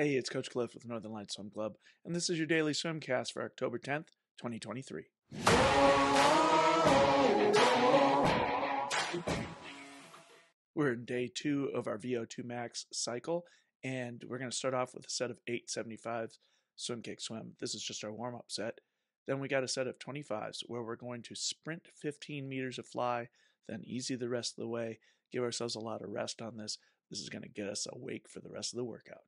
Hey, it's Coach Cliff with Northern Lights Swim Club, and this is your daily swimcast for October 10th, 2023. We're in day two of our VO2 max cycle, and we're going to start off with a set of 875s swim kick swim. This is just our warm up set. Then we got a set of 25s where we're going to sprint 15 meters of fly, then easy the rest of the way, give ourselves a lot of rest on this. This is going to get us awake for the rest of the workout.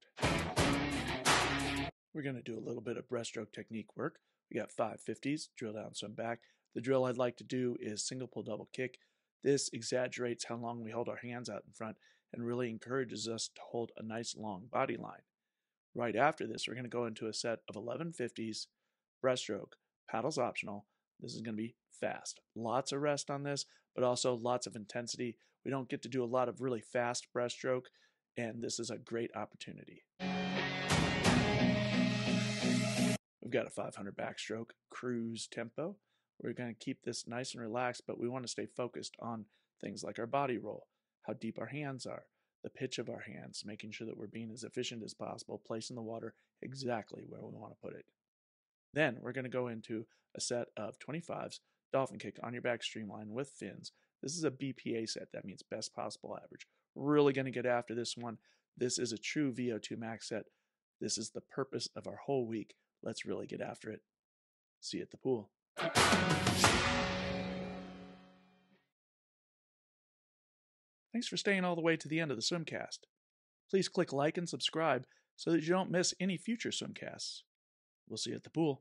We're going to do a little bit of breaststroke technique work. We got 550s, drill down, swim back. The drill I'd like to do is single pull double kick. This exaggerates how long we hold our hands out in front and really encourages us to hold a nice long body line. Right after this, we're going to go into a set of 1150s, breaststroke, paddles optional. This is going to be fast. Lots of rest on this, but also lots of intensity. We don't get to do a lot of really fast breaststroke, and this is a great opportunity. We've got a 500 backstroke cruise tempo. We're going to keep this nice and relaxed, but we want to stay focused on things like our body roll, how deep our hands are, the pitch of our hands, making sure that we're being as efficient as possible, placing the water exactly where we want to put it. Then we're going to go into a set of 25s, dolphin kick on your back streamline with fins. This is a BPA set, that means best possible average. Really going to get after this one. This is a true VO2 max set. This is the purpose of our whole week. Let's really get after it. See you at the pool. Thanks for staying all the way to the end of the swimcast. Please click like and subscribe so that you don't miss any future swimcasts. We'll see you at the pool.